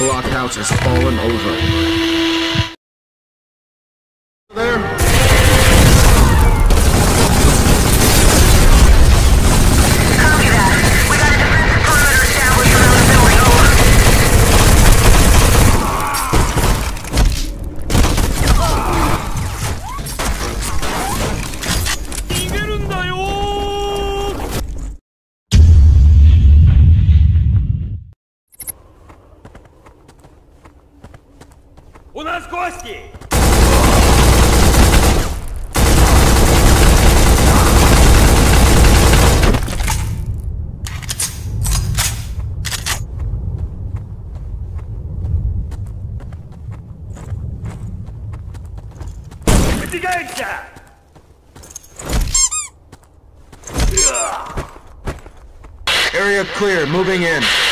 2-0 blockhouse has fallen over. Clear, moving in.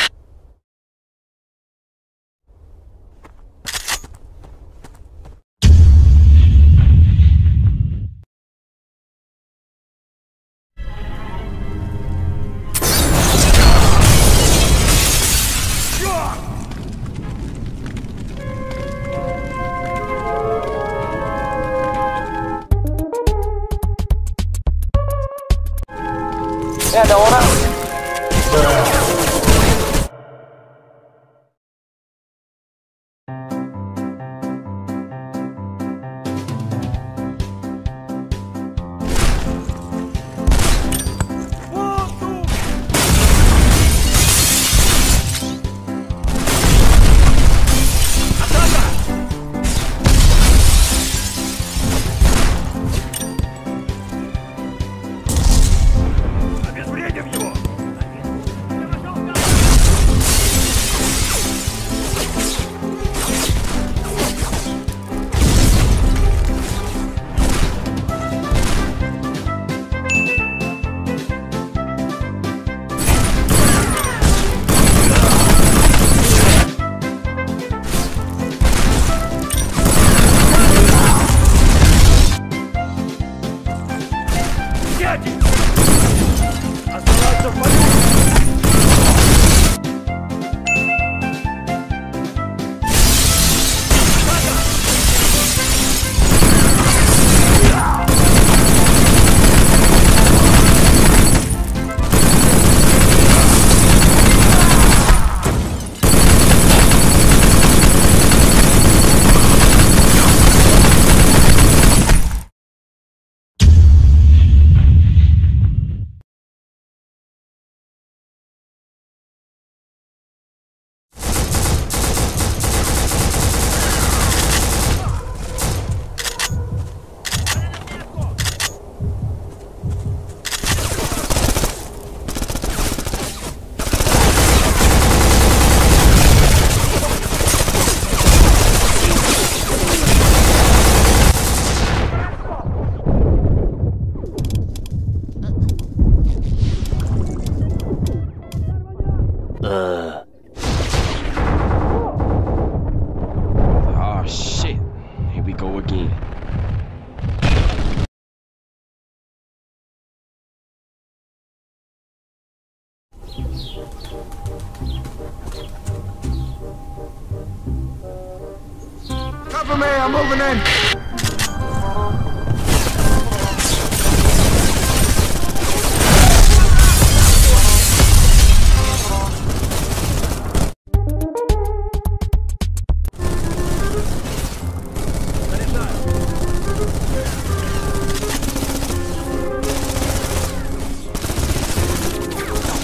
Me, I'm moving in.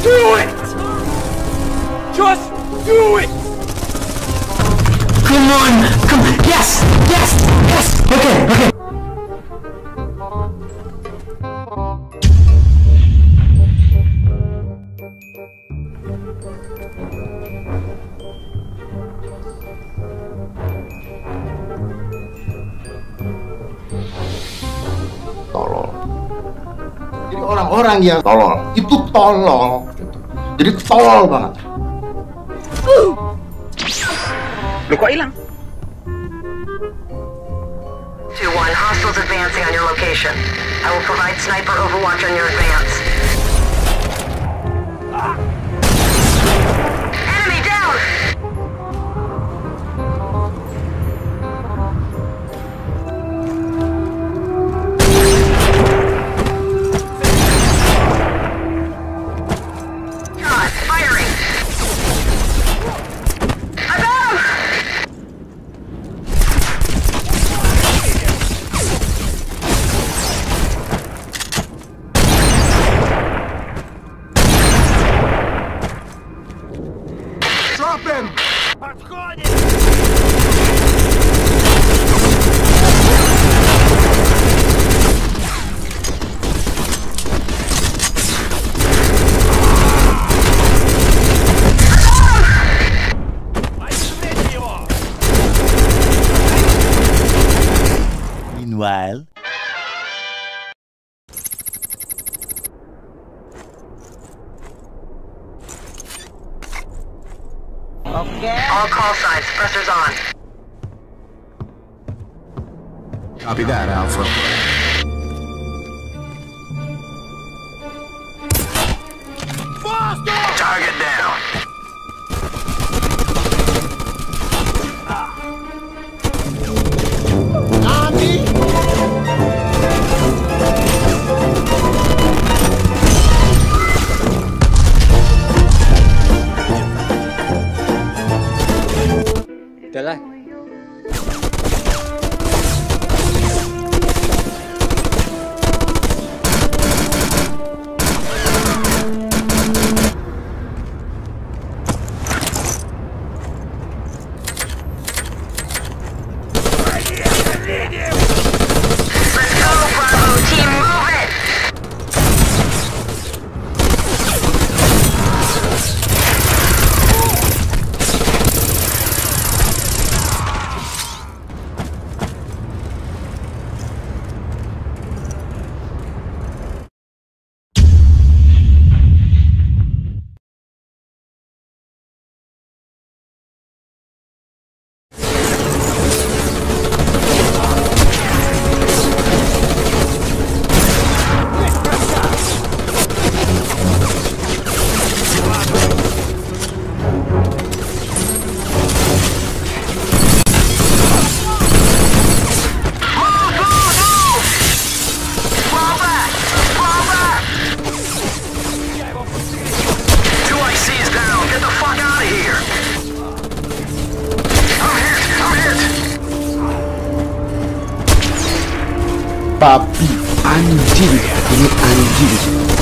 Do it! Tolol. Jadi orang-orang yang tolol itu tolol. Jadi tolol banget. Lu kok hilang? 2-1, hostiles advancing on your location. I will provide sniper overwatch on your advance. あっ! Stop him! All call signs, suppressors on. Copy that, Alpha. Papi. Ini anjing.